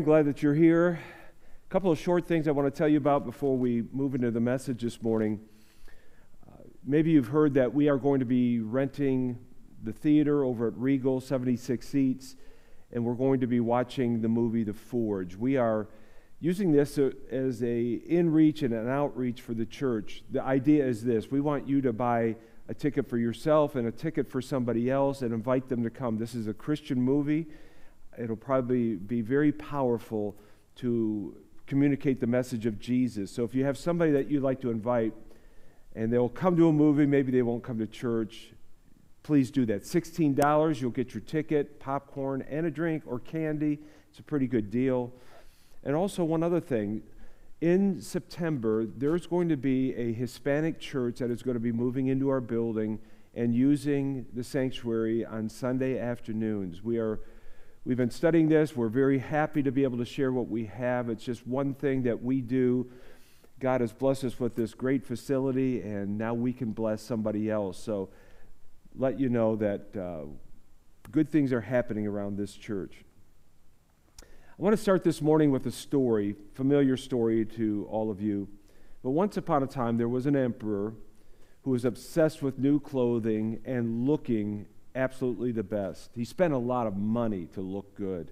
Morning. Glad that you're here. A couple of short things I want to tell you about before we move into the message this morning. Uh, maybe you've heard that we are going to be renting the theater over at Regal, 76 seats, and we're going to be watching the movie The Forge. We are using this as a in-reach and an outreach for the church. The idea is this: we want you to buy a ticket for yourself and a ticket for somebody else and invite them to come. This is a Christian movie. It'll probably be very powerful to communicate the message of Jesus. So if you have somebody that you'd like to invite and they'll come to a movie, maybe they won't come to church, please do that. $16, you'll get your ticket, popcorn, and a drink or candy. It's a pretty good deal. And also, one other thing in September, there's going to be a Hispanic church that is going to be moving into our building and using the sanctuary on Sunday afternoons. We are we've been studying this. We're very happy to be able to share what we have. It's just one thing that we do. God has blessed us with this great facility, and now we can bless somebody else. So, let you know that uh, good things are happening around this church. I want to start this morning with a story, familiar story to all of you. But once upon a time, there was an emperor who was obsessed with new clothing and looking absolutely the best. He spent a lot of money to look good.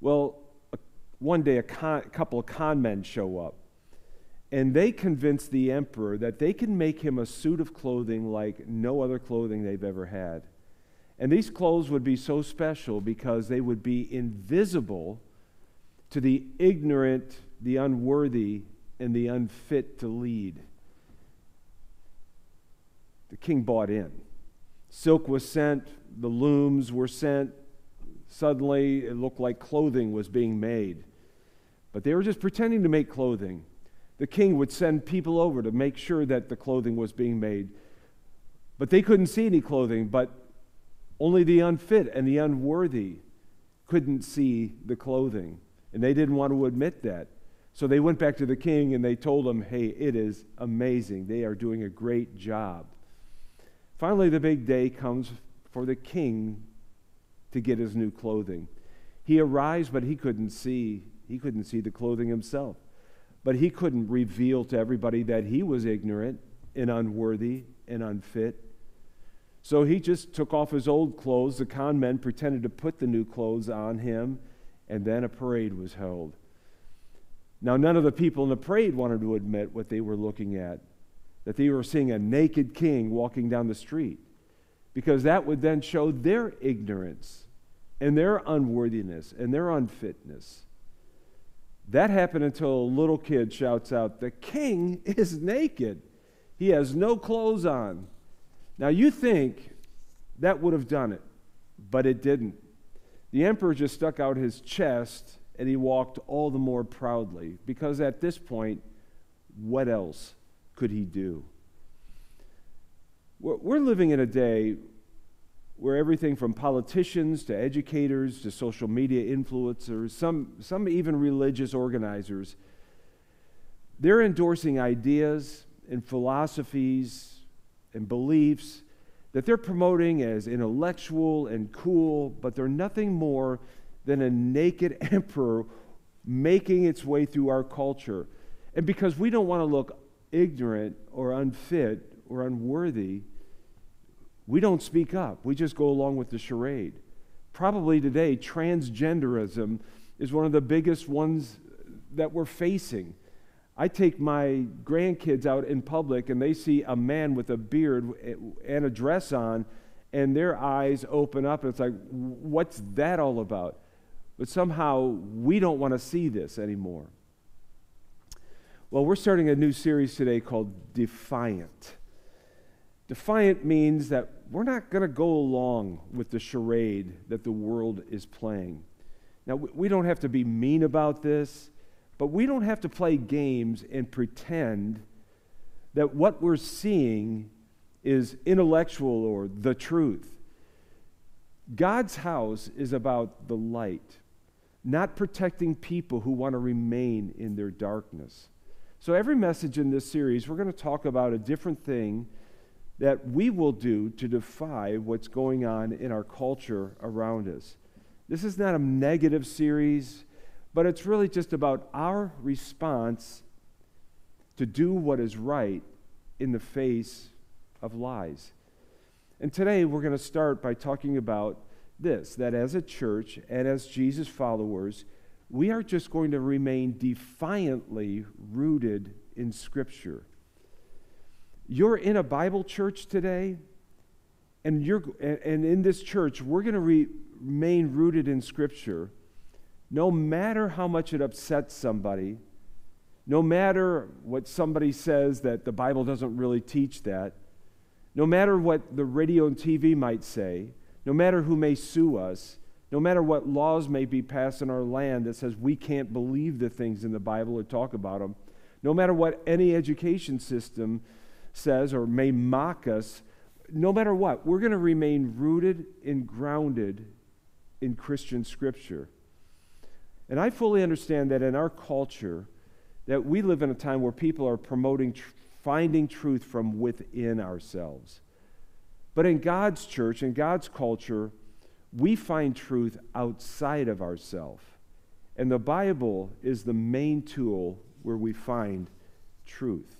Well, one day a, con, a couple of con men show up, and they convince the emperor that they can make him a suit of clothing like no other clothing they've ever had. And these clothes would be so special because they would be invisible to the ignorant, the unworthy, and the unfit to lead. The king bought in. Silk was sent, the looms were sent. Suddenly, it looked like clothing was being made. But they were just pretending to make clothing. The king would send people over to make sure that the clothing was being made. But they couldn't see any clothing. But only the unfit and the unworthy couldn't see the clothing, and they didn't want to admit that. So they went back to the king and they told him, hey, it is amazing. They are doing a great job. Finally, the big day comes for the king to get his new clothing. He arrives, but he couldn't see. He couldn't see the clothing himself. But he couldn't reveal to everybody that he was ignorant and unworthy and unfit. So he just took off his old clothes. The con men pretended to put the new clothes on him, and then a parade was held. Now, none of the people in the parade wanted to admit what they were looking at that they were seeing a naked king walking down the street, because that would then show their ignorance and their unworthiness and their unfitness. That happened until a little kid shouts out, The king is naked. He has no clothes on. Now, you think that would have done it, but it didn't. The emperor just stuck out his chest and he walked all the more proudly because at this point, what else could he do? We're living in a day where everything from politicians to educators to social media influencers, some, some even religious organizers, they're endorsing ideas and philosophies and beliefs that they're promoting as intellectual and cool, but they're nothing more than a naked emperor making its way through our culture. And because we don't want to look ignorant or unfit or unworthy, we don't speak up. We just go along with the charade. Probably today, transgenderism is one of the biggest ones that we're facing. I take my grandkids out in public and they see a man with a beard and a dress on, and their eyes open up, and it's like, what's that all about? But somehow we don't want to see this anymore. Well, we're starting a new series today called Defiant. Defiant means that we're not going to go along with the charade that the world is playing. Now, we don't have to be mean about this. But we don't have to play games and pretend that what we're seeing is intellectual or the truth. God's house is about the light, not protecting people who want to remain in their darkness. So, every message in this series, we're going to talk about a different thing that we will do to defy what's going on in our culture around us. This is not a negative series, but it's really just about our response to do what is right in the face of lies. And today we're going to start by talking about this that as a church and as Jesus followers, we are just going to remain defiantly rooted in Scripture. You're in a Bible church today, and, you're, and in this church, we're going to re, remain rooted in Scripture no matter how much it upsets somebody, no matter what somebody says that the Bible doesn't really teach that, no matter what the radio and TV might say, no matter who may sue us, no matter what laws may be passed in our land that says we can't believe the things in the Bible or talk about them, no matter what any education system says or may mock us, no matter what, we're going to remain rooted and grounded in Christian scripture. And I fully understand that in our culture, that we live in a time where people are promoting tr- finding truth from within ourselves. But in God's church, in God's culture, we find truth outside of ourselves. And the Bible is the main tool where we find truth.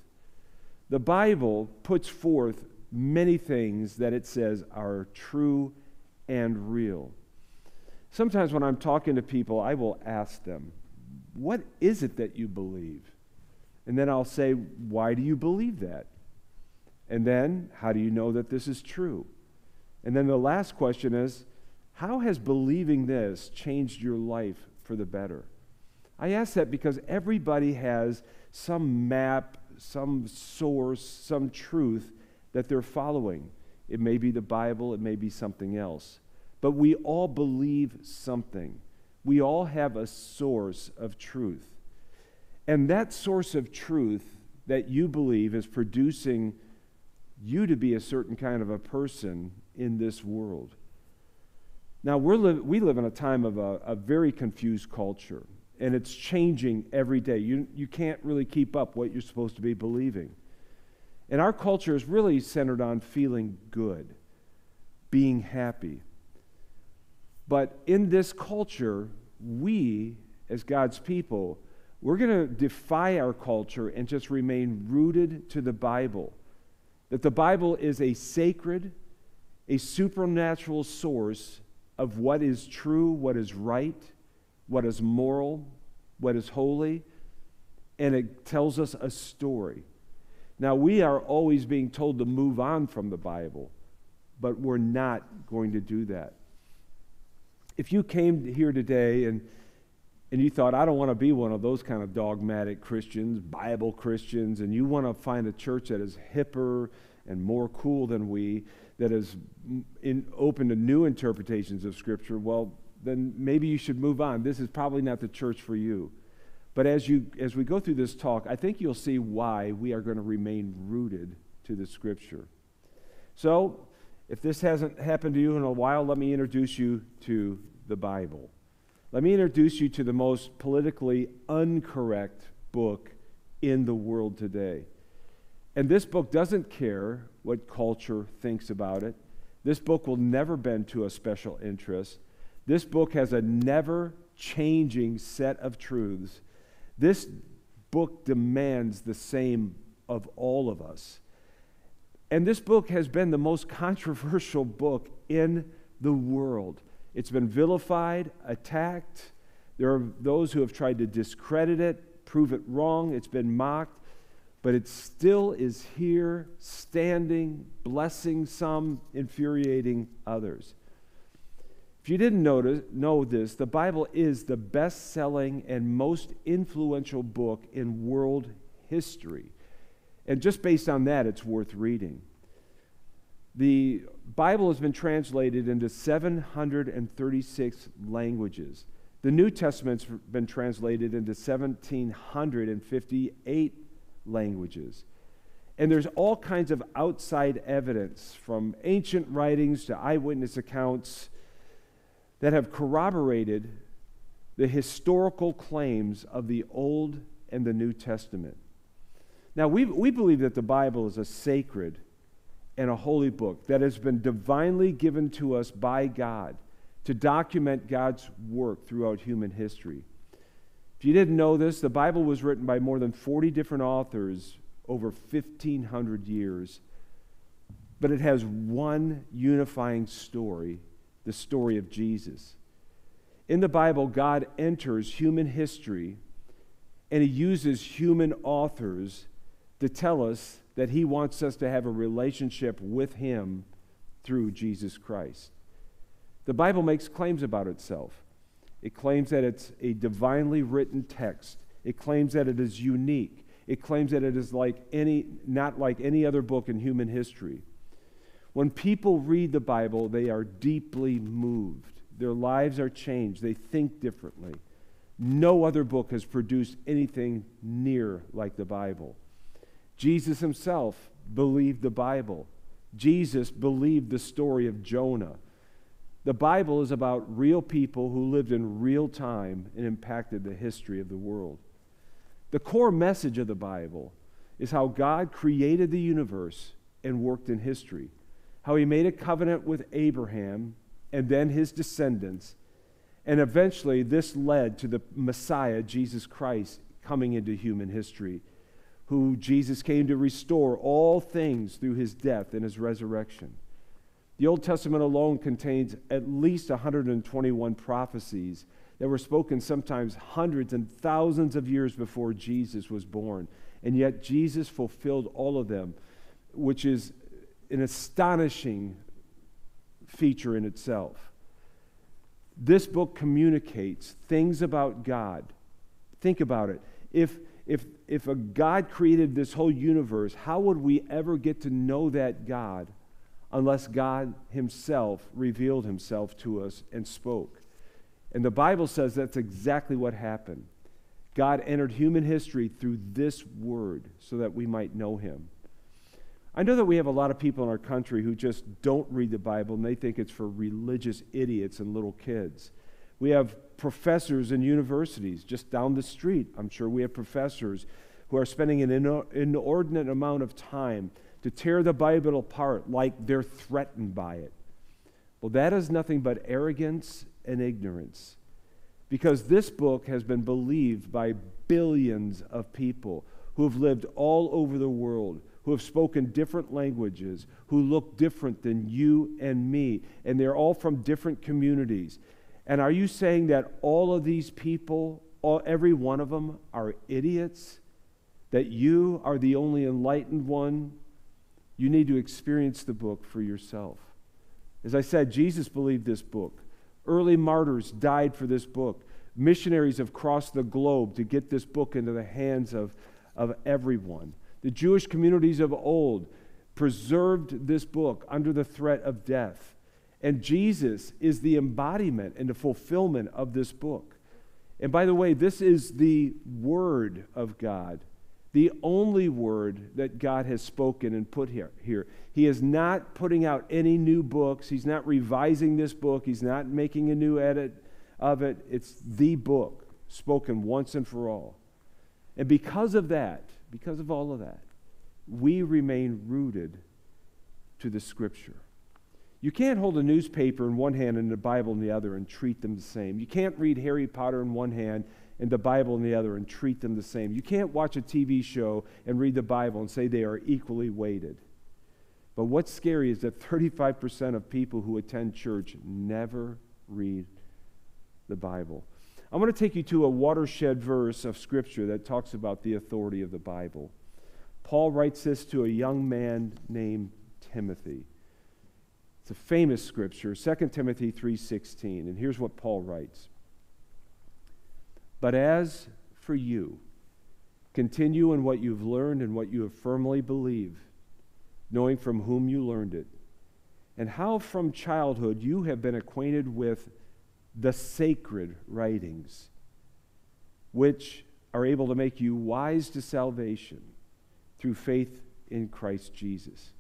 The Bible puts forth many things that it says are true and real. Sometimes when I'm talking to people, I will ask them, What is it that you believe? And then I'll say, Why do you believe that? And then, how do you know that this is true? And then the last question is, how has believing this changed your life for the better? I ask that because everybody has some map, some source, some truth that they're following. It may be the Bible, it may be something else. But we all believe something. We all have a source of truth. And that source of truth that you believe is producing you to be a certain kind of a person in this world. Now, we're li- we live in a time of a, a, very confused culture, and it's changing every day. You, you can't really keep up what you're supposed to be believing. And our culture is really centered on feeling good, being happy. But in this culture, we, as God's people, we're going to defy our culture and just remain rooted to the Bible that the Bible is a sacred, a supernatural source of what is true, what is right, what is moral, what is holy, and it tells us a story. Now, we are always being told to move on from the Bible, but we're not going to do that. If you came here today and and you thought, I don't want to be one of those kind of dogmatic Christians, Bible Christians, and you want to find a church that is hipper and more cool than we, that is in, open to new interpretations of Scripture, well, then maybe you should move on. This is probably not the church for you. But as, you, as we go through this talk, I think you'll see why we are going to remain rooted to the Scripture. So, if this hasn't happened to you in a while, let me introduce you to the Bible. Let me introduce you to the most politically uncorrect book in the world today. And this book doesn't care what culture thinks about it. This book will never bend to a special interest. This book has a never changing set of truths. This book demands the same of all of us. And this book has been the most controversial book in the world. It's been vilified, attacked. There are those who have tried to discredit it, prove it wrong. It's been mocked. But it still is here, standing, blessing some, infuriating others. If you didn't notice, know this, the Bible is the best selling and most influential book in world history. And just based on that, it's worth reading. The Bible has been translated into 736 languages. The New Testament's been translated into 1758 languages. And there's all kinds of outside evidence from ancient writings to eyewitness accounts that have corroborated the historical claims of the Old and the New Testament. Now, we, we believe that the Bible is a sacred and a holy book that has been divinely given to us by God to document God's work throughout human history. If you didn't know this, the Bible was written by more than 40 different authors over 1,500 years, but it has one unifying story the story of Jesus. In the Bible, God enters human history and he uses human authors to tell us that he wants us to have a relationship with him through Jesus Christ. The Bible makes claims about itself. It claims that it's a divinely written text. It claims that it is unique. It claims that it is like any, not like any other book in human history. When people read the Bible, they are deeply moved. Their lives are changed. They think differently. No other book has produced anything near like the Bible. Jesus himself believed the Bible. Jesus believed the story of Jonah. The Bible is about real people who lived in real time and impacted the history of the world. The core message of the Bible is how God created the universe and worked in history, how he made a covenant with Abraham and then his descendants, and eventually this led to the Messiah, Jesus Christ, coming into human history, who Jesus came to restore all things through his death and his resurrection. The Old Testament alone contains at least 121 prophecies that were spoken sometimes hundreds and thousands of years before Jesus was born. And yet Jesus fulfilled all of them, which is an astonishing feature in itself. This book communicates things about God. Think about it. If, if, if a God created this whole universe, how would we ever get to know that God unless God Himself revealed Himself to us and spoke. And the Bible says that's exactly what happened. God entered human history through this word so that we might know Him. I know that we have a lot of people in our country who just don't read the Bible and they think it's for religious idiots and little kids. We have professors in universities just down the street. I'm sure we have professors who are spending an inordinate amount of time to tear the Bible apart like they're threatened by it. Well, that is nothing but arrogance and ignorance. Because this book has been believed by billions of people who have lived all over the world, who have spoken different languages, who look different than you and me, and they're all from different communities. And are you saying that all of these people, all, every one of them, are idiots? That you are the only enlightened one you need to experience the book for yourself. As I said, Jesus believed this book. Early martyrs died for this book. Missionaries have crossed the globe to get this book into the hands of, of everyone. The Jewish communities of old preserved this book under the threat of death. And Jesus is the embodiment and the fulfillment of this book. And by the way, this is the Word of God the only word that God has spoken and put here, here. He is not putting out any new books. He's not revising this book. He's not making a new edit of it. It's the book spoken once and for all. And because of that, because of all of that, we remain rooted to the scripture. You can't hold a newspaper in one hand and the Bible in the other and treat them the same. You can't read Harry Potter in one hand and the Bible in the other and treat them the same. You can't watch a TV show and read the Bible and say they are equally weighted. But what's scary is that 35% of people who attend church never read the Bible. I want to take you to a watershed verse of Scripture that talks about the authority of the Bible. Paul writes this to a young man named Timothy. It's a famous scripture, 2 Timothy 3:16, and here's what Paul writes. But as for you, continue in what you've learned and what you have firmly believed, knowing from whom you learned it, and how from childhood you have been acquainted with the sacred writings, which are able to make you wise to salvation through faith in Christ Jesus.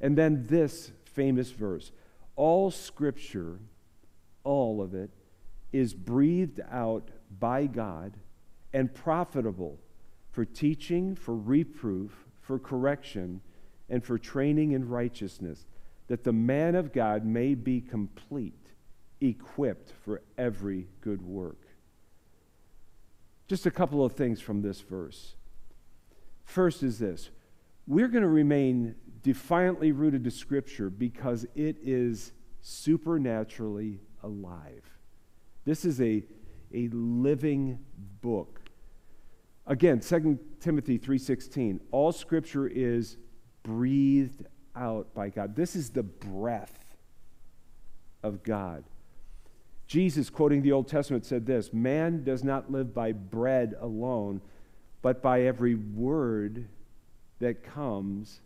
And then this famous verse all scripture, all of it, is breathed out by God and profitable for teaching, for reproof, for correction, and for training in righteousness, that the man of God may be complete, equipped for every good work. Just a couple of things from this verse. First is this we're going to remain defiantly rooted to Scripture because it is supernaturally alive. This is a, a living book. Again, 2 Timothy 3:16, all scripture is breathed out by God. This is the breath of God. Jesus, quoting the Old Testament, said this Man does not live by bread alone, but by every word that comes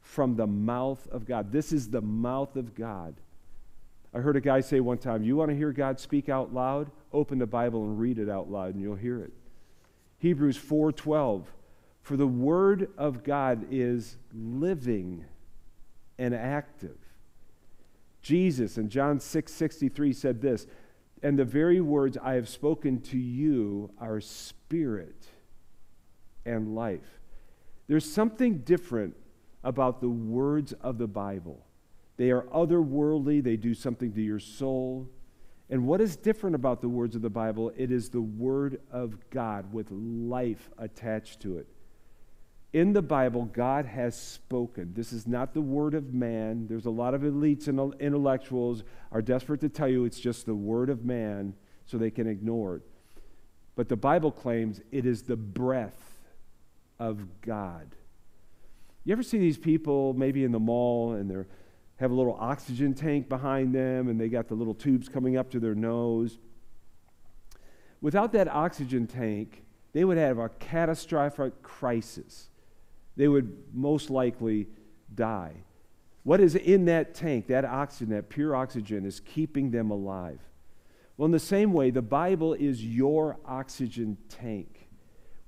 from the mouth of God. This is the mouth of God. I heard a guy say one time, You want to hear God speak out loud? Open the Bible and read it out loud, and you'll hear it. Hebrews 4:12 For the word of God is living and active. Jesus in John 6:63 said this, and the very words I have spoken to you are spirit and life. There's something different about the words of the Bible. They are otherworldly, they do something to your soul. And what is different about the words of the Bible? It is the Word of God with life attached to it. In the Bible, God has spoken. This is not the word of man. There's a lot of elites and intellectuals are desperate to tell you it's just the word of man so they can ignore it. But the Bible claims it is the breath of God. You ever see these people maybe in the mall and they have a little oxygen tank behind them and they got the little tubes coming up to their nose? Without that oxygen tank, they would have a catastrophic crisis they would most likely die. What is in that tank, that oxygen, that pure oxygen, is keeping them alive. Well, in the same way, the Bible is your oxygen tank.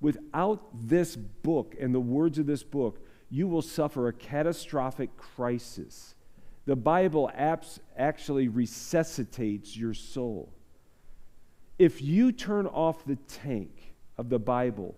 Without this book and the words of this book, you will suffer a catastrophic crisis. The Bible apps actually resuscitates your soul. If you turn off the tank of the Bible,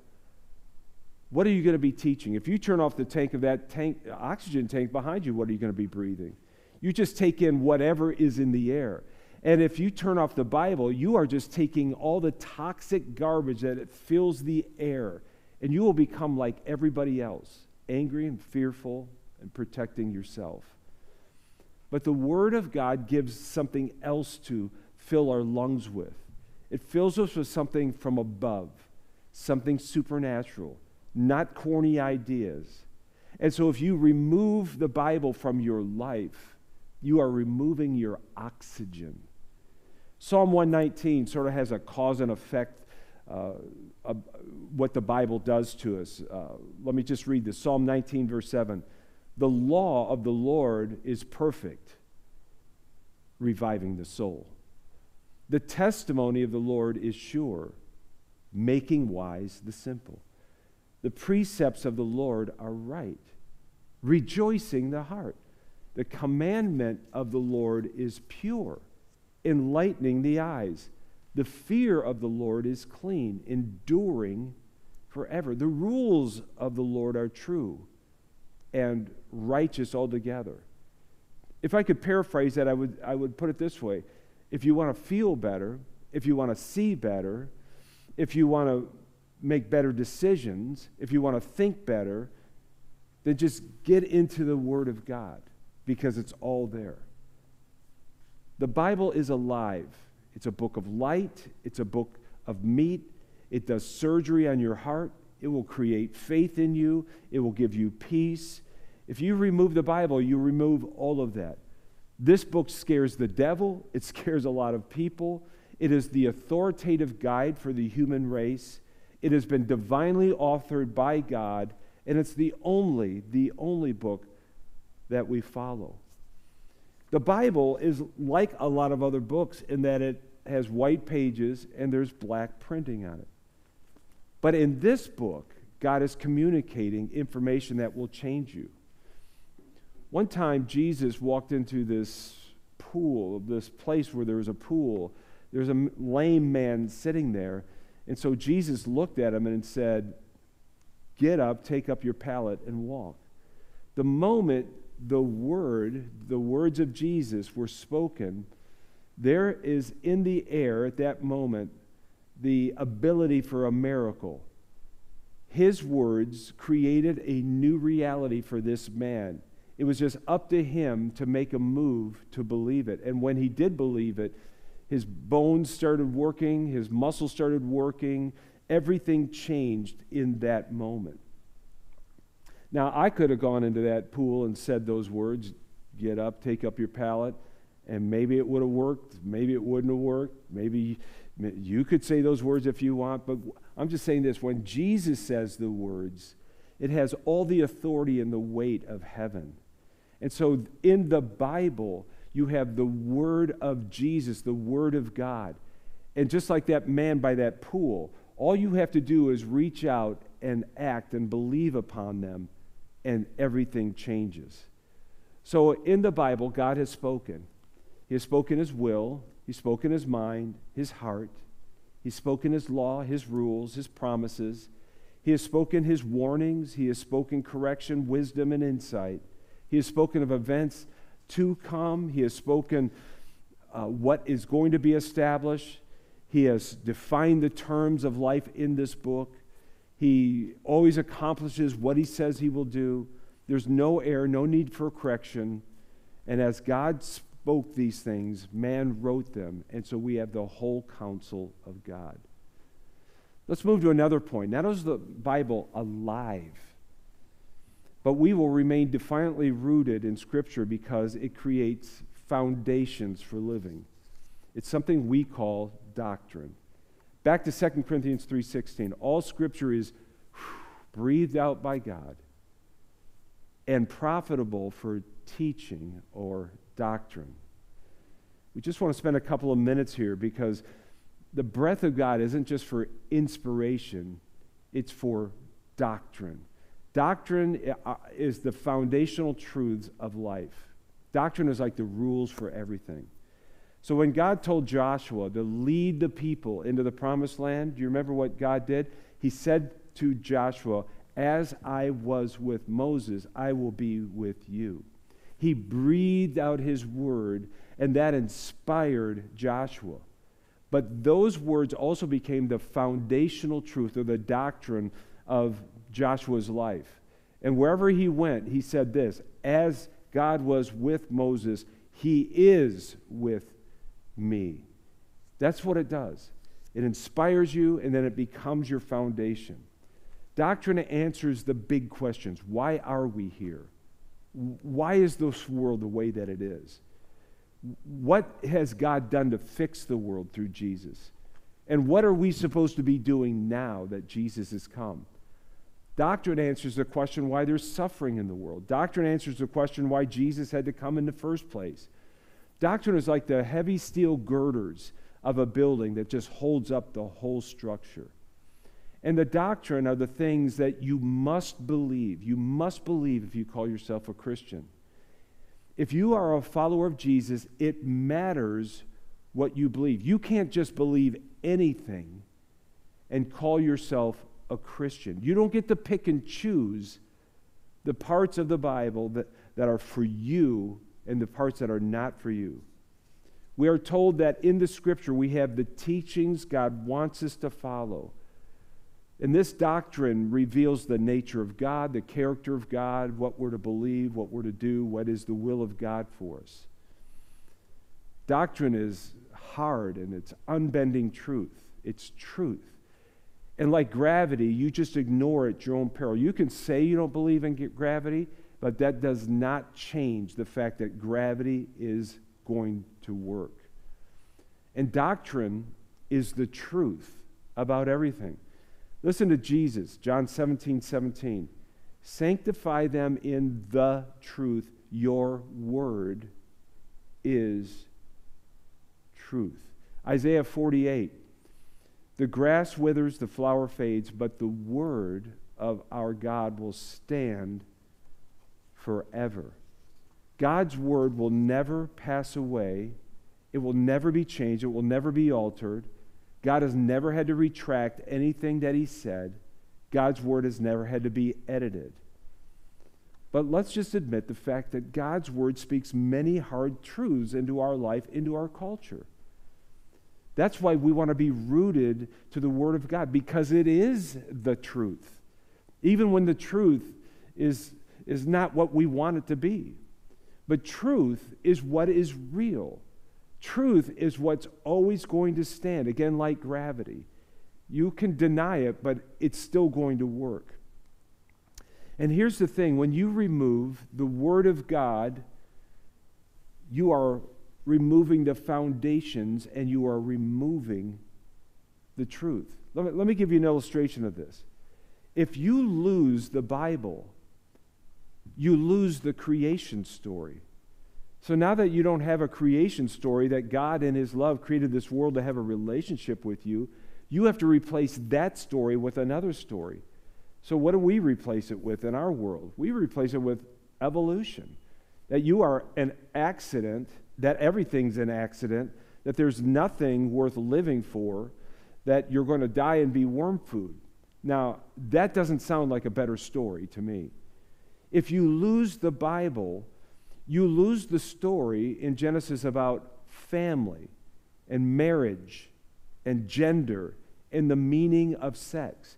what are you going to be teaching? If you turn off the tank of that tank, oxygen tank behind you, what are you going to be breathing? You just take in whatever is in the air. And if you turn off the Bible, you are just taking all the toxic garbage that it fills the air, and you will become like everybody else, angry and fearful and protecting yourself. But the Word of God gives something else to fill our lungs with. It fills us with something from above, something supernatural not corny ideas. And so, if you remove the Bible from your life, you are removing your oxygen. Psalm 119 sort of has a cause and effect uh, what the Bible does to us. Uh, let me just read this Psalm 19, verse 7. The law of the Lord is perfect, reviving the soul. The testimony of the Lord is sure, making wise the simple. The precepts of the Lord are right, rejoicing the heart. The commandment of the Lord is pure, enlightening the eyes. The fear of the Lord is clean, enduring forever. The rules of the Lord are true and righteous altogether. If I could paraphrase that, I would, I would put it this way if you want to feel better, if you want to see better, if you want to make better decisions, if you want to think better, then just get into the Word of God because it's all there. The Bible is alive. It's a book of light, it's a book of meat. It does surgery on your heart. It will create faith in you, it will give you peace. If you remove the Bible, you remove all of that. This book scares the devil, it scares a lot of people. It is the authoritative guide for the human race. It has been divinely authored by God, and it's the only, the only book that we follow. The Bible is like a lot of other books in that it has white pages and there's black printing on it. But in this book, God is communicating information that will change you. One time, Jesus walked into this pool, this place where there was a pool. There's a lame man sitting there, and so Jesus looked at him and said, Get up, take up your pallet, and walk. The moment the word, the words of Jesus were spoken, there is in the air at that moment the ability for a miracle. His words created a new reality for this man. It was just up to him to make a move to believe it. And when he did believe it, his bones started working, his muscles started working, everything changed in that moment. Now, I could have gone into that pool and said those words get up, take up your pallet, and maybe it would have worked, maybe it wouldn't have worked, maybe you could say those words if you want, but I'm just saying this when Jesus says the words, it has all the authority and the weight of heaven. And so in the Bible, you have the word of Jesus, the word of God. And just like that man by that pool, all you have to do is reach out and act and believe upon them, and everything changes. So in the Bible, God has spoken. He has spoken His will, He's in His mind, His heart. He's spoken His law, His rules, His promises. He has spoken His warnings. He has spoken correction, wisdom, and insight. He has spoken of events to come. He has spoken uh, what is going to be established. He has defined the terms of life in this book. He always accomplishes what he says he will do. There's no error, no need for correction. And as God spoke these things, man wrote them. And so we have the whole counsel of God. Let's move to another point. Not only is the Bible alive, but we will remain defiantly rooted in Scripture because it creates foundations for living. It's something we call doctrine. Back to 2 Corinthians 3:16. All scripture is breathed out by God and profitable for teaching or doctrine. We just want to spend a couple of minutes here because the breath of God isn't just for inspiration, it's for doctrine. Doctrine uh, is the foundational truths of life. Doctrine is like the rules for everything. So when God told Joshua to lead the people into the promised land, do you remember what God did? He said to Joshua, As I was with Moses, I will be with you. He breathed out his word, and that inspired Joshua. But those words also became the foundational truth or the doctrine of Joshua's life. And wherever he went, he said this As God was with Moses, he is with me. That's what it does. It inspires you, and then it becomes your foundation. Doctrine answers the big questions why are we here? Why is this world the way that it is? What has God done to fix the world through Jesus? And what are we supposed to be doing now that Jesus has come? Doctrine answers the question why there's suffering in the world. Doctrine answers the question why Jesus had to come in the first place. Doctrine is like the heavy steel girders of a building that just holds up the whole structure. And the doctrine are the things that you must believe. You must believe if you call yourself a Christian. If you are a follower of Jesus, it matters what you believe. You can't just believe anything and call yourself a Christian. You don't get to pick and choose the parts of the Bible that, that are for you and the parts that are not for you. We are told that in the scripture we have the teachings God wants us to follow. And this doctrine reveals the nature of God, the character of God, what we're to believe, what we're to do, what is the will of God for us. Doctrine is hard and it's unbending truth. It's truth. And like gravity, you just ignore it at your own peril. You can say you don't believe in gravity, but that does not change the fact that gravity is going to work. And doctrine is the truth about everything. Listen to Jesus, John 17, 17. Sanctify them in the truth. Your word is truth. Isaiah 48. The grass withers, the flower fades, but the word of our God will stand forever. God's word will never pass away. It will never be changed. It will never be altered. God has never had to retract anything that he said. God's word has never had to be edited. But let's just admit the fact that God's word speaks many hard truths into our life, into our culture. That's why we want to be rooted to the word of God because it is the truth. Even when the truth is, is not what we want it to be. But truth is what is real. Truth is what's always going to stand, again, like gravity. You can deny it, but it's still going to work. And here's the thing when you remove the Word of God, you are removing the foundations and you are removing the truth. Let me, let me give you an illustration of this. If you lose the Bible, you lose the creation story. So now that you don't have a creation story, that God in His love created this world to have a relationship with you, you have to replace that story with another story. So, what do we replace it with in our world? We replace it with evolution. That you are an accident, that everything's an accident, that there's nothing worth living for, that you're going to die and be worm food. Now, that doesn't sound like a better story to me. If you lose the Bible, you lose the story in Genesis about family and marriage and gender and the meaning of sex.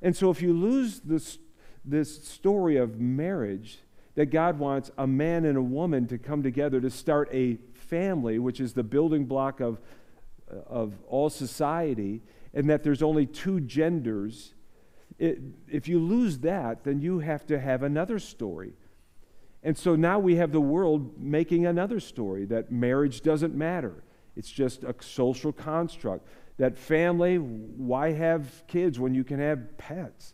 And so, if you lose this, this story of marriage, that God wants a man and a woman to come together to start a family, which is the building block of, of all society, and that there's only two genders, it, if you lose that, then you have to have another story. And so now we have the world making another story that marriage doesn't matter. It's just a social construct. That family, why have kids when you can have pets?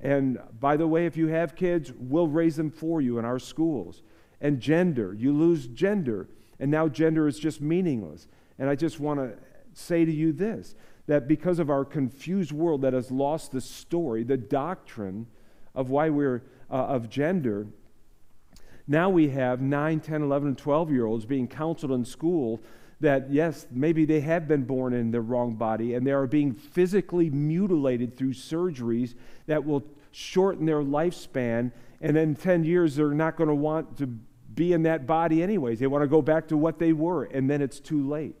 And by the way, if you have kids, we'll raise them for you in our schools. And gender, you lose gender. And now gender is just meaningless. And I just want to say to you this that because of our confused world that has lost the story, the doctrine of why we're uh, of gender, now we have 9, 10, 11, and 12 year olds being counseled in school that, yes, maybe they have been born in the wrong body and they are being physically mutilated through surgeries that will shorten their lifespan. And in 10 years, they're not going to want to be in that body anyways. They want to go back to what they were, and then it's too late.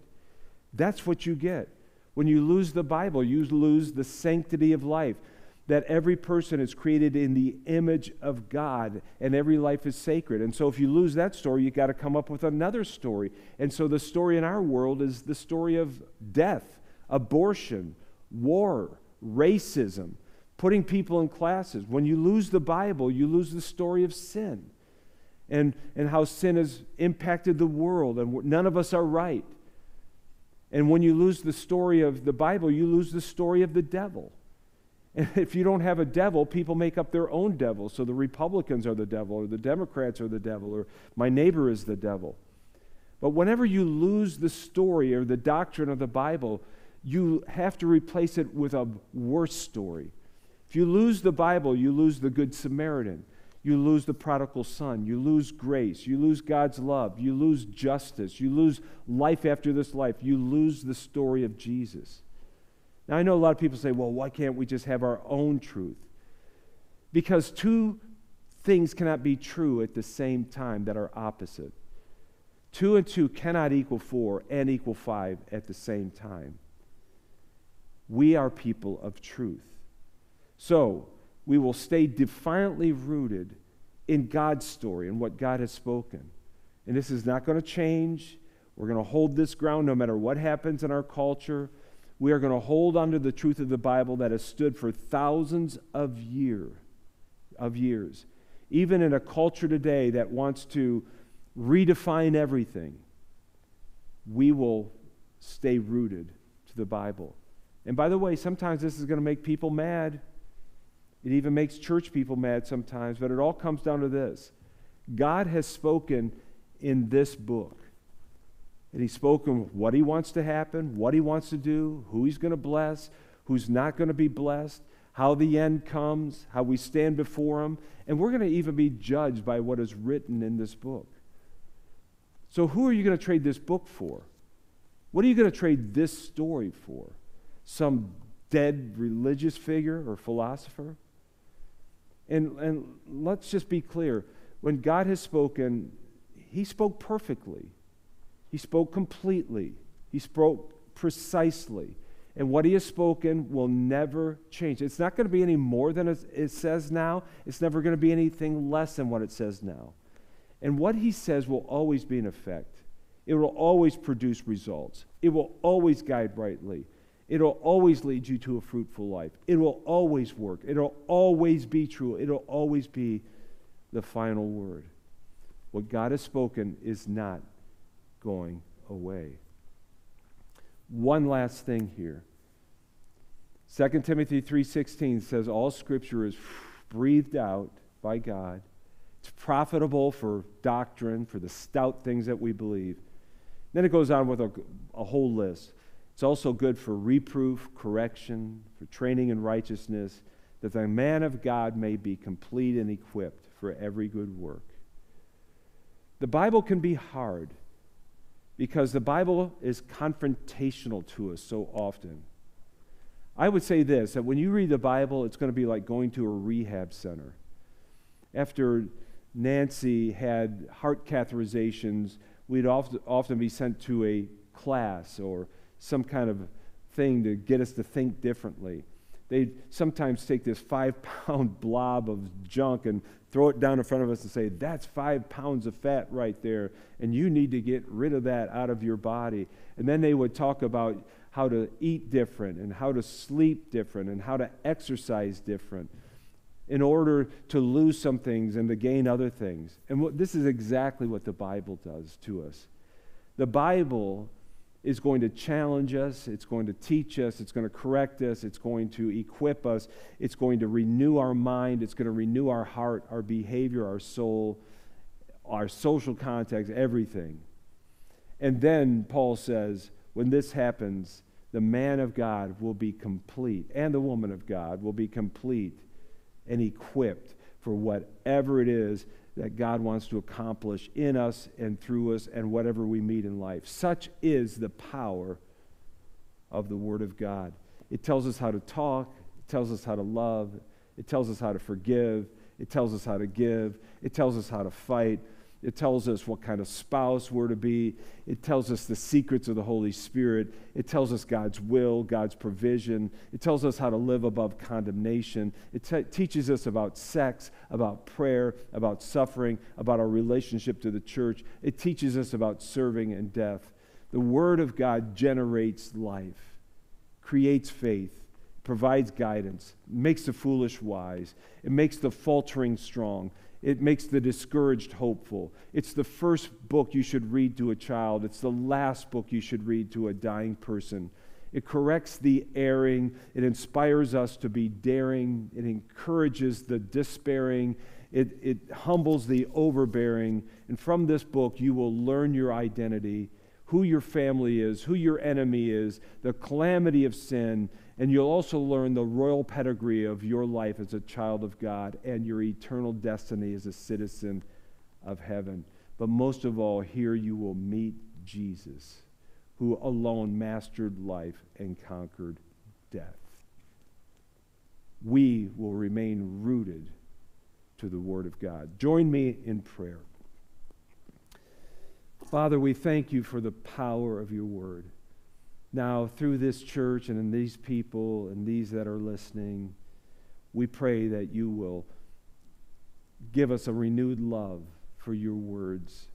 That's what you get. When you lose the Bible, you lose the sanctity of life that every person is created in the image of God and every life is sacred. And so if you lose that story, you got to come up with another story. And so the story in our world is the story of death, abortion, war, racism, putting people in classes. When you lose the Bible, you lose the story of sin and, and how sin has impacted the world, and none of us are right. And when you lose the story of the Bible, you lose the story of the devil. If you don't have a devil, people make up their own devil. So the Republicans are the devil, or the Democrats are the devil, or my neighbor is the devil. But whenever you lose the story or the doctrine of the Bible, you have to replace it with a worse story. If you lose the Bible, you lose the Good Samaritan. You lose the prodigal son. You lose grace. You lose God's love. You lose justice. You lose life after this life. You lose the story of Jesus. Now, I know a lot of people say, well, why can't we just have our own truth? Because two things cannot be true at the same time that are opposite. Two and two cannot equal four and equal five at the same time. We are people of truth. So, we will stay defiantly rooted in God's story and what God has spoken. And this is not going to change. We're going to hold this ground no matter what happens in our culture we are going to hold on to the truth of the Bible that has stood for thousands of year, of years. Even in a culture today that wants to redefine everything, we will stay rooted to the Bible. And by the way, sometimes this is going to make people mad. It even makes church people mad sometimes, but it all comes down to this God has spoken in this book. And he's spoken what he wants to happen, what he wants to do, who he's going to bless, who's not going to be blessed, how the end comes, how we stand before him. And we're going to even be judged by what is written in this book. So, who are you going to trade this book for? What are you going to trade this story for? Some dead religious figure or philosopher? And, and let's just be clear when God has spoken, He spoke perfectly, He spoke completely, He spoke precisely. And what He has spoken will never change. It's not going to be any more than it says now, it's never going to be anything less than what it says now. And what He says will always be in effect. It will always produce results. It will always guide rightly. It'll always lead you to a fruitful life. It will always work. It'll always be true. It'll always be the final word. What God has spoken is not going away. One last thing here. 2 Timothy 3:16 says all scripture is breathed out by God. It's profitable for doctrine, for the stout things that we believe. Then it goes on with a, a whole list. It's also good for reproof, correction, for training in righteousness, that the man of God may be complete and equipped for every good work. The Bible can be hard because the Bible is confrontational to us so often. I would say this that when you read the Bible, it's going to be like going to a rehab center. After Nancy had heart catheterizations, we'd often, often be sent to a class or some kind of thing to get us to think differently. They sometimes take this five pound blob of junk and throw it down in front of us and say, That's five pounds of fat right there, and you need to get rid of that out of your body. And then they would talk about how to eat different and how to sleep different and how to exercise different in order to lose some things and to gain other things. And what, this is exactly what the Bible does to us. The Bible is going to challenge us, it's going to teach us, it's going to correct us, it's going to equip us, it's going to renew our mind, it's going to renew our heart, our behavior, our soul, our social context, everything. And then Paul says, when this happens, the man of God will be complete, and the woman of God will be complete and equipped for whatever it is that God wants to accomplish in us and through us and whatever we meet in life. Such is the power of the Word of God. It tells us how to talk, it tells us how to love, it tells us how to forgive, it tells us how to give, it tells us how to fight, it tells us what kind of spouse we're to be. It tells us the secrets of the Holy Spirit. It tells us God's will, God's provision. It tells us how to live above condemnation. It te- teaches us about sex, about prayer, about suffering, about our relationship to the church. It teaches us about serving and death. The Word of God generates life, creates faith, provides guidance, makes the foolish wise, it makes the faltering strong. It makes the discouraged hopeful. It's the first book you should read to a child. It's the last book you should read to a dying person. It corrects the erring. It inspires us to be daring. It encourages the despairing. It, it humbles the overbearing. And from this book, you will learn your identity, who your family is, who your enemy is, the calamity of sin, and you'll also learn the royal pedigree of your life as a child of God and your eternal destiny as a citizen of heaven. But most of all, here you will meet Jesus, who alone mastered life and conquered death. We will remain rooted to the Word of God. Join me in prayer. Father, we thank you for the power of your Word now through this church and in these people and these that are listening, we pray that you will give us a renewed love for your words.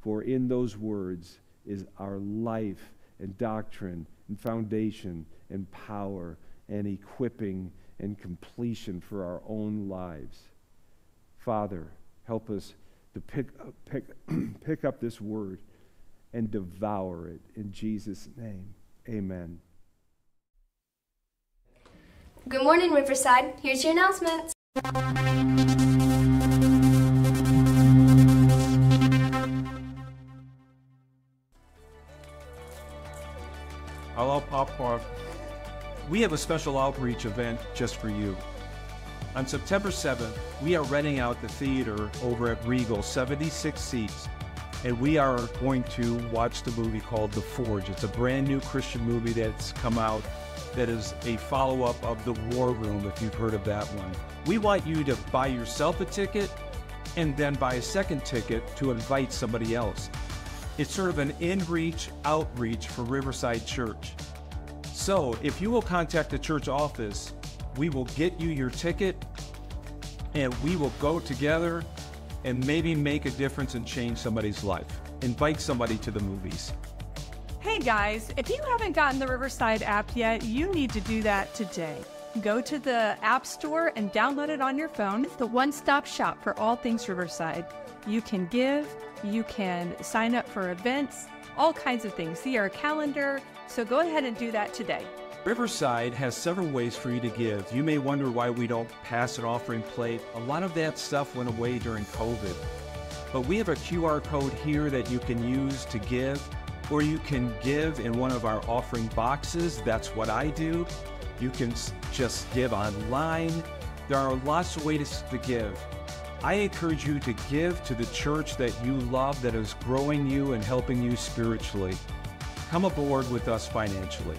For in those words is our life and doctrine and foundation and power and equipping and completion for our own lives. Father, help us to pick up, pick, pick up this word and devour it. In Jesus' name, amen. Good morning, Riverside. Here's your announcements. Hello, Popcorn. We have a special outreach event just for you. On September 7th, we are renting out the theater over at Regal, 76 seats and we are going to watch the movie called The Forge. It's a brand new Christian movie that's come out that is a follow up of the War Room, if you've heard of that one. We want you to buy yourself a ticket and then buy a second ticket to invite somebody else. It's sort of an in reach, outreach for Riverside Church. So if you will contact the church office, we will get you your ticket and we will go together and maybe make a difference and change somebody's life. Invite somebody to the movies. Hey guys, if you haven't gotten the Riverside app yet, you need to do that today. Go to the App Store and download it on your phone. It's the one stop shop for all things Riverside. You can give, you can sign up for events, all kinds of things. See our calendar. So go ahead and do that today. Riverside has several ways for you to give. You may wonder why we don't pass an offering plate. A lot of that stuff went away during COVID. But we have a QR code here that you can use to give, or you can give in one of our offering boxes. That's what I do. You can just give online. There are lots of ways to give. I encourage you to give to the church that you love that is growing you and helping you spiritually. Come aboard with us financially.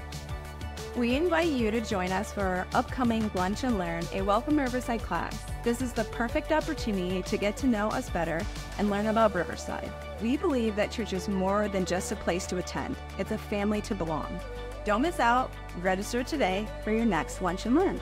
We invite you to join us for our upcoming Lunch and Learn, a Welcome Riverside class. This is the perfect opportunity to get to know us better and learn about Riverside. We believe that church is more than just a place to attend, it's a family to belong. Don't miss out. Register today for your next Lunch and Learn.